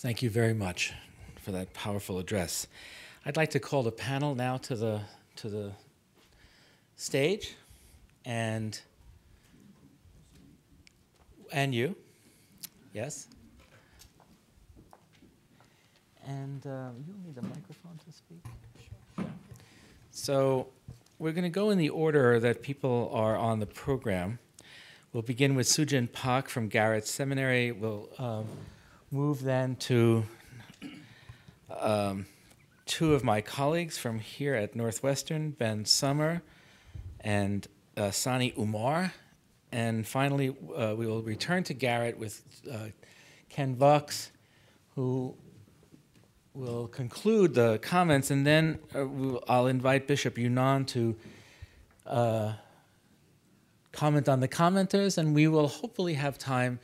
Thank you very much for that powerful address. I'd like to call the panel now to the, to the stage and, and you. Yes? And um, you need a microphone to speak? So we're going to go in the order that people are on the program. We'll begin with Sujin Pak from Garrett Seminary. We'll um, move then to um, two of my colleagues from here at Northwestern, Ben Sommer and uh, Sani Umar. And finally, uh, we will return to Garrett with uh, Ken Vaux, who will conclude the comments, and then uh, I'll invite Bishop Younan to uh, comment on the commenters, and we will hopefully have time.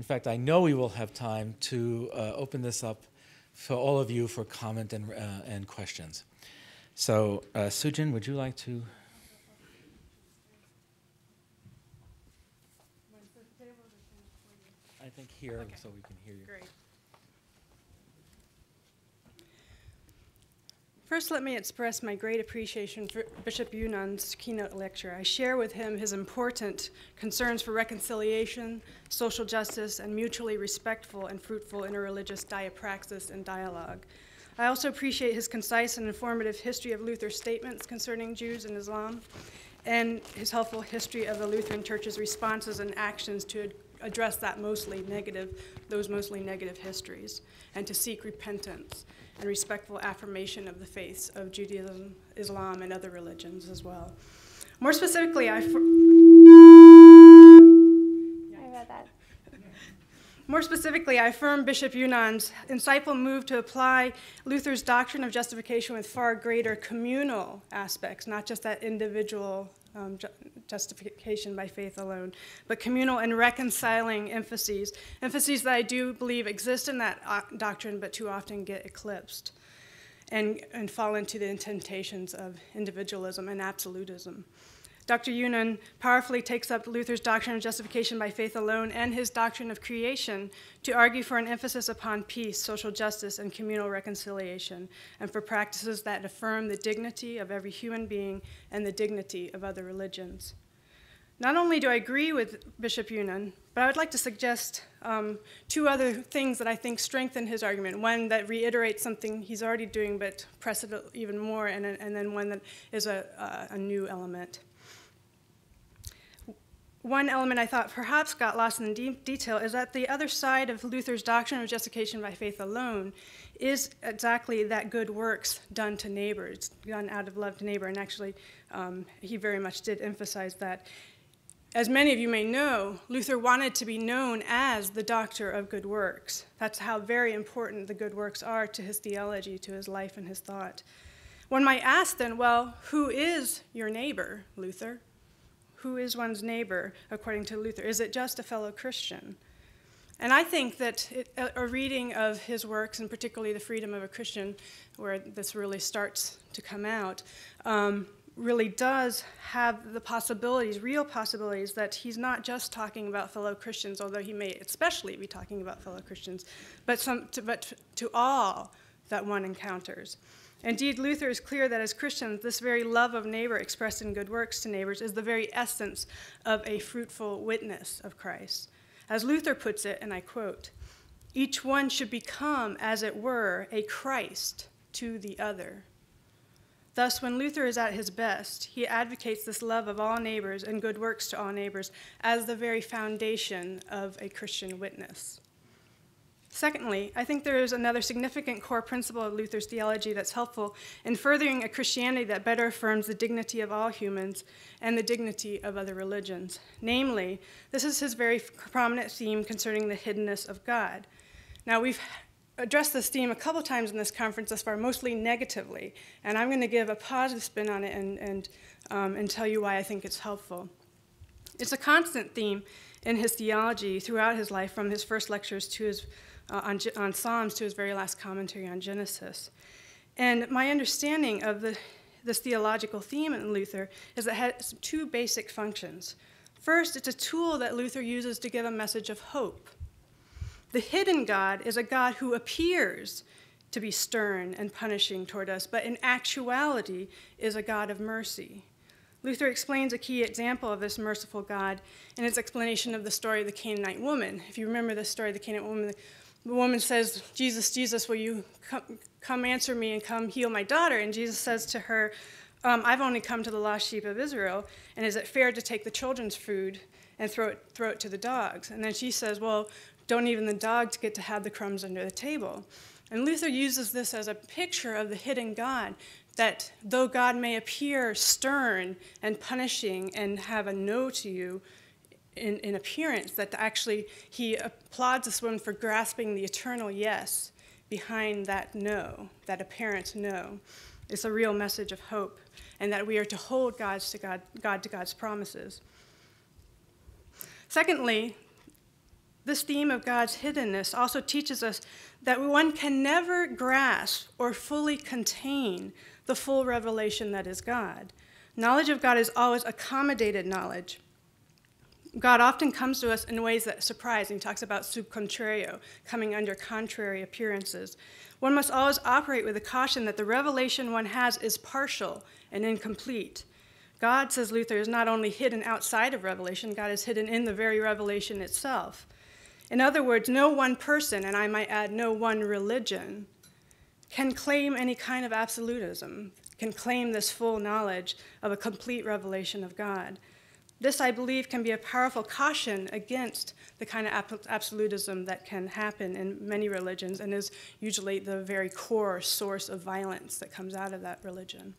In fact, I know we will have time to uh, open this up for all of you for comment and, uh, and questions. So, uh, Sujin, would you like to? I think here, okay. so we can hear you. Great. First, let me express my great appreciation for Bishop Younan's keynote lecture. I share with him his important concerns for reconciliation, social justice, and mutually respectful and fruitful interreligious diapraxis and dialogue. I also appreciate his concise and informative history of Luther's statements concerning Jews and Islam, and his helpful history of the Lutheran Church's responses and actions to address that mostly negative, those mostly negative histories, and to seek repentance and respectful affirmation of the faiths of Judaism, Islam, and other religions as well. More specifically, I. that. More specifically, I affirm Bishop Younan's insightful move to apply Luther's doctrine of justification with far greater communal aspects, not just that individual um, ju justification by faith alone, but communal and reconciling emphases, emphases that I do believe exist in that uh, doctrine, but too often get eclipsed and, and fall into the temptations of individualism and absolutism. Dr. Younan powerfully takes up Luther's doctrine of justification by faith alone and his doctrine of creation to argue for an emphasis upon peace, social justice, and communal reconciliation, and for practices that affirm the dignity of every human being and the dignity of other religions. Not only do I agree with Bishop Younan, but I would like to suggest um, two other things that I think strengthen his argument. One that reiterates something he's already doing, but press it even more, and, and then one that is a, a, a new element. One element I thought perhaps got lost in the de detail is that the other side of Luther's doctrine of justification by faith alone is exactly that good works done to neighbors, done out of love to neighbor. And actually, um, he very much did emphasize that. As many of you may know, Luther wanted to be known as the doctor of good works. That's how very important the good works are to his theology, to his life, and his thought. One might ask then, well, who is your neighbor, Luther? Who is one's neighbor according to Luther? Is it just a fellow Christian? And I think that it, a reading of his works, and particularly The Freedom of a Christian, where this really starts to come out, um, really does have the possibilities, real possibilities, that he's not just talking about fellow Christians, although he may especially be talking about fellow Christians, but, some, to, but to all that one encounters. Indeed, Luther is clear that as Christians, this very love of neighbor expressed in good works to neighbors is the very essence of a fruitful witness of Christ. As Luther puts it, and I quote, each one should become, as it were, a Christ to the other. Thus, when Luther is at his best, he advocates this love of all neighbors and good works to all neighbors as the very foundation of a Christian witness. Secondly, I think there is another significant core principle of Luther's theology that's helpful in furthering a Christianity that better affirms the dignity of all humans and the dignity of other religions. Namely, this is his very prominent theme concerning the hiddenness of God. Now, we've addressed this theme a couple times in this conference thus far, mostly negatively, and I'm going to give a positive spin on it and, and, um, and tell you why I think it's helpful. It's a constant theme in his theology throughout his life, from his first lectures to his uh, on, on Psalms to his very last commentary on Genesis. And my understanding of the, this theological theme in Luther is that it has two basic functions. First, it's a tool that Luther uses to give a message of hope. The hidden God is a God who appears to be stern and punishing toward us, but in actuality is a God of mercy. Luther explains a key example of this merciful God in his explanation of the story of the Canaanite woman. If you remember the story of the Canaanite woman, the woman says, Jesus, Jesus, will you come, come answer me and come heal my daughter? And Jesus says to her, um, I've only come to the lost sheep of Israel, and is it fair to take the children's food and throw it, throw it to the dogs? And then she says, Well, don't even the dogs get to have the crumbs under the table? And Luther uses this as a picture of the hidden God, that though God may appear stern and punishing and have a no to you in, in appearance, that actually he applauds this woman for grasping the eternal yes behind that no, that apparent no. It's a real message of hope, and that we are to hold God's to God, God to God's promises. Secondly, this theme of God's hiddenness also teaches us that one can never grasp or fully contain the full revelation that is God. Knowledge of God is always accommodated knowledge. God often comes to us in ways that surprise. He talks about sub contrario, coming under contrary appearances. One must always operate with the caution that the revelation one has is partial and incomplete. God, says Luther, is not only hidden outside of revelation, God is hidden in the very revelation itself. In other words, no one person, and I might add, no one religion, can claim any kind of absolutism, can claim this full knowledge of a complete revelation of God. This, I believe, can be a powerful caution against the kind of absolutism that can happen in many religions and is usually the very core source of violence that comes out of that religion.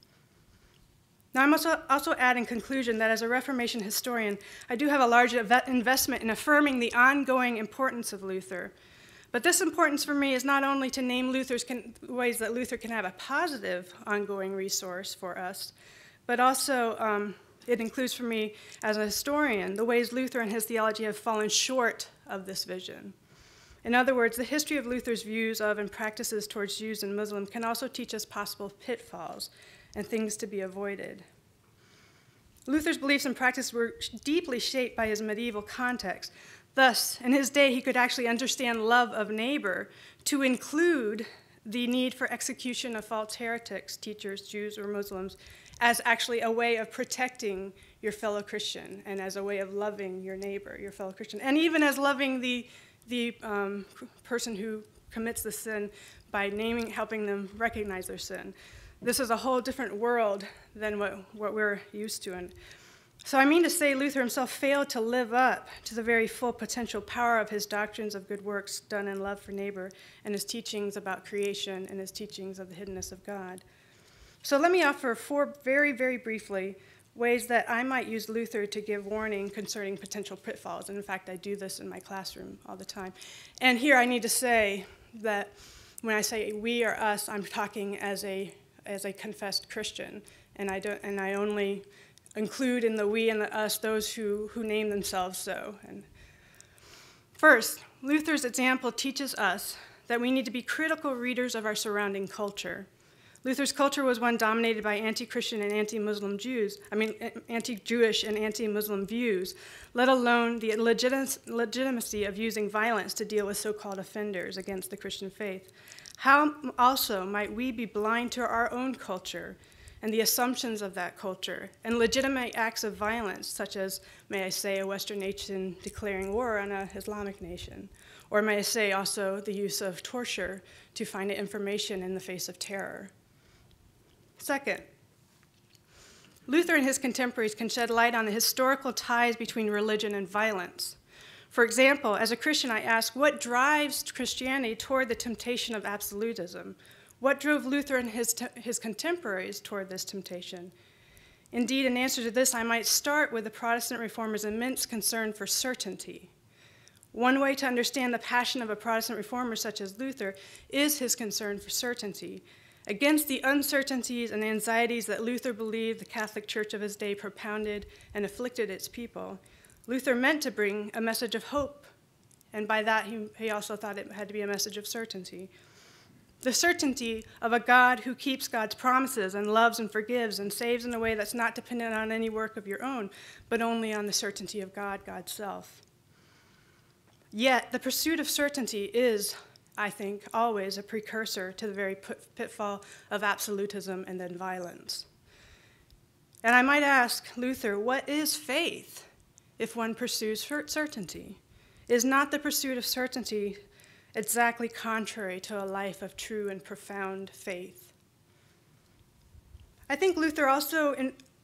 Now, I must also add in conclusion that as a Reformation historian, I do have a large investment in affirming the ongoing importance of Luther. But this importance for me is not only to name Luther's can, ways that Luther can have a positive ongoing resource for us, but also um, it includes for me as a historian the ways Luther and his theology have fallen short of this vision. In other words, the history of Luther's views of and practices towards Jews and Muslims can also teach us possible pitfalls and things to be avoided. Luther's beliefs and practice were deeply shaped by his medieval context. Thus, in his day, he could actually understand love of neighbor to include the need for execution of false heretics, teachers, Jews, or Muslims, as actually a way of protecting your fellow Christian and as a way of loving your neighbor, your fellow Christian, and even as loving the, the um, person who commits the sin by naming, helping them recognize their sin this is a whole different world than what, what we're used to. And so I mean to say, Luther himself failed to live up to the very full potential power of his doctrines of good works done in love for neighbor and his teachings about creation and his teachings of the hiddenness of God. So let me offer four very, very briefly ways that I might use Luther to give warning concerning potential pitfalls. And in fact, I do this in my classroom all the time. And here I need to say that when I say we or us, I'm talking as a as a confessed Christian, and I don't, and I only include in the we and the us those who, who name themselves so. And first, Luther's example teaches us that we need to be critical readers of our surrounding culture. Luther's culture was one dominated by anti Christian and anti Muslim Jews, I mean, eh, anti Jewish and anti Muslim views, let alone the legitimacy of using violence to deal with so called offenders against the Christian faith. How also might we be blind to our own culture and the assumptions of that culture and legitimate acts of violence, such as, may I say, a Western nation declaring war on an Islamic nation? Or may I say also the use of torture to find information in the face of terror? Second, Luther and his contemporaries can shed light on the historical ties between religion and violence. For example, as a Christian, I ask, what drives Christianity toward the temptation of absolutism? What drove Luther and his, his contemporaries toward this temptation? Indeed, in answer to this, I might start with the Protestant reformers' immense concern for certainty. One way to understand the passion of a Protestant reformer such as Luther is his concern for certainty. Against the uncertainties and anxieties that Luther believed the Catholic Church of his day propounded and afflicted its people, Luther meant to bring a message of hope, and by that he, he also thought it had to be a message of certainty. The certainty of a God who keeps God's promises and loves and forgives and saves in a way that's not dependent on any work of your own, but only on the certainty of God, God's self. Yet, the pursuit of certainty is, I think, always a precursor to the very pitfall of absolutism and then violence. And I might ask Luther, what is faith if one pursues certainty? Is not the pursuit of certainty exactly contrary to a life of true and profound faith? I think Luther also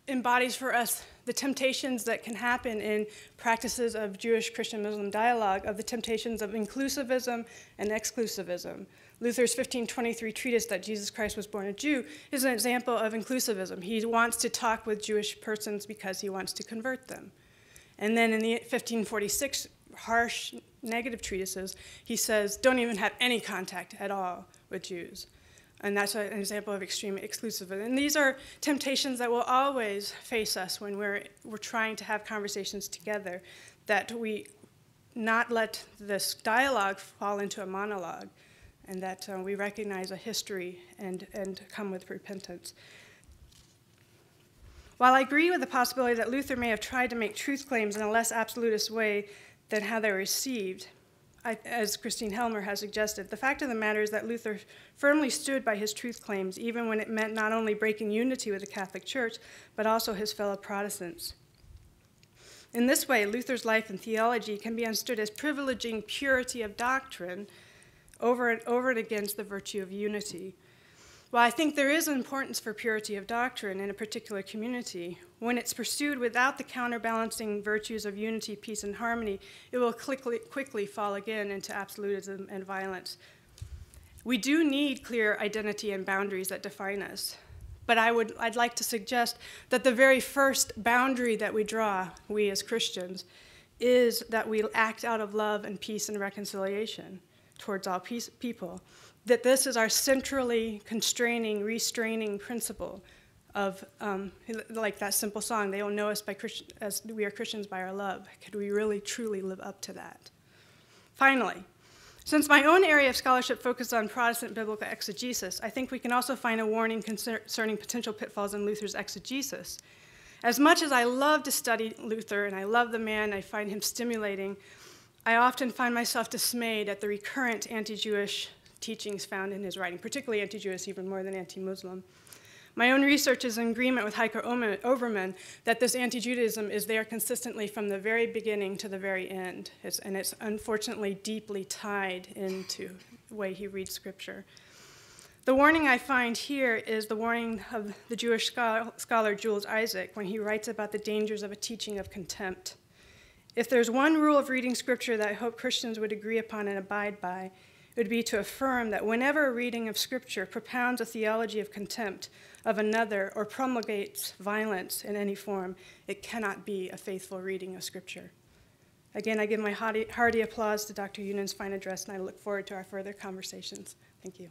embodies for us the temptations that can happen in practices of Jewish Christian Muslim dialogue, of the temptations of inclusivism and exclusivism. Luther's 1523 treatise that Jesus Christ was born a Jew is an example of inclusivism. He wants to talk with Jewish persons because he wants to convert them. And then in the 1546 harsh negative treatises, he says, don't even have any contact at all with Jews. And that's an example of extreme exclusivism. And these are temptations that will always face us when we're, we're trying to have conversations together, that we not let this dialogue fall into a monologue, and that uh, we recognize a history and, and come with repentance. While I agree with the possibility that Luther may have tried to make truth claims in a less absolutist way than how they were received, I, as Christine Helmer has suggested, the fact of the matter is that Luther firmly stood by his truth claims, even when it meant not only breaking unity with the Catholic Church, but also his fellow Protestants. In this way, Luther's life and theology can be understood as privileging purity of doctrine over and over and against the virtue of unity. While I think there is an importance for purity of doctrine in a particular community, when it's pursued without the counterbalancing virtues of unity, peace, and harmony, it will quickly, quickly fall again into absolutism and violence. We do need clear identity and boundaries that define us. But I would, I'd like to suggest that the very first boundary that we draw, we as Christians, is that we act out of love and peace and reconciliation towards all peace, people that this is our centrally constraining, restraining principle of, um, like that simple song, they will know us by Christ- as we are Christians by our love. Could we really, truly live up to that? Finally, since my own area of scholarship focuses on Protestant biblical exegesis, I think we can also find a warning concerning potential pitfalls in Luther's exegesis. As much as I love to study Luther and I love the man, I find him stimulating, I often find myself dismayed at the recurrent anti Jewish teachings found in his writing, particularly anti Jewish, even more than anti Muslim. My own research is in agreement with Heiko Oberman that this anti Judaism is there consistently from the very beginning to the very end, it's, and it's unfortunately deeply tied into the way he reads Scripture. The warning I find here is the warning of the Jewish scholar Jules Isaac when he writes about the dangers of a teaching of contempt. If there's one rule of reading Scripture that I hope Christians would agree upon and abide by, would be to affirm that whenever a reading of Scripture propounds a theology of contempt of another or promulgates violence in any form, it cannot be a faithful reading of Scripture. Again, I give my hearty, hearty applause to Dr. Younan's fine address, and I look forward to our further conversations. Thank you.